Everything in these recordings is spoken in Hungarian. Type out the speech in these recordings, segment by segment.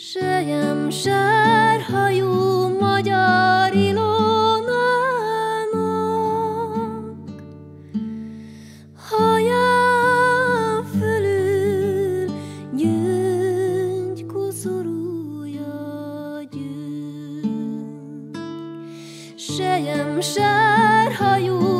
Sejem sárhajú magyar Ilónának. Haján fölül gyöngy kuszorúja gyöngy Sejem sárhajú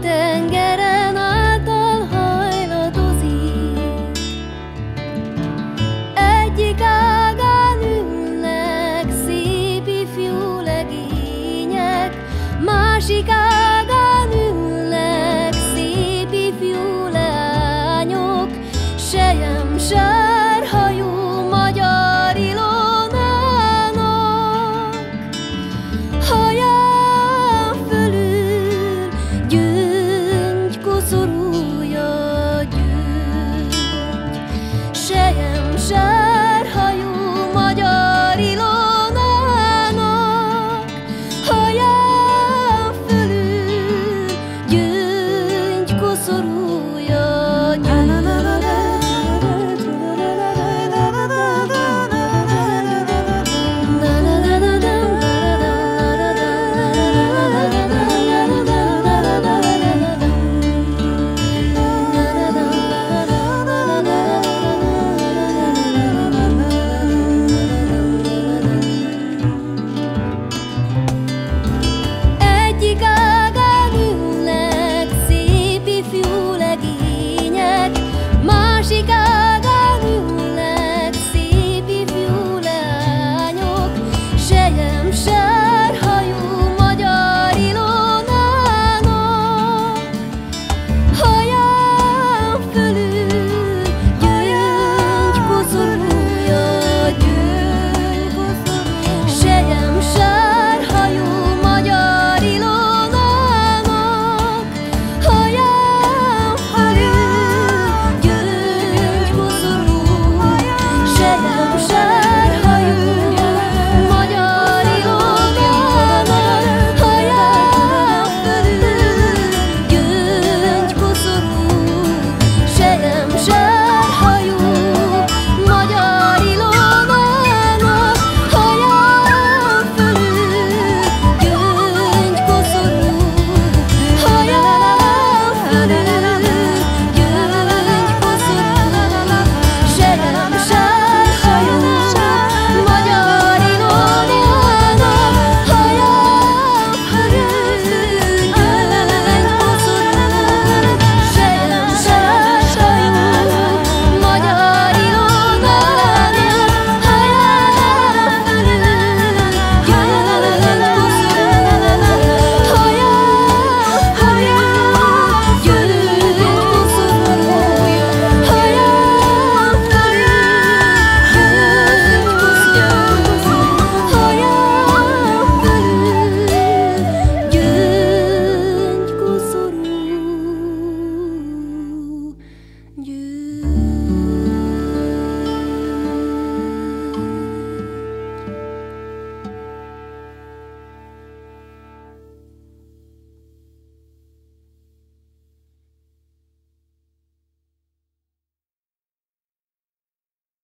tengeren által hajladozik. Egyik ágán ülnek szép ifjú legények, másik ágán ülnek szép ifjú leányok, sejem sem.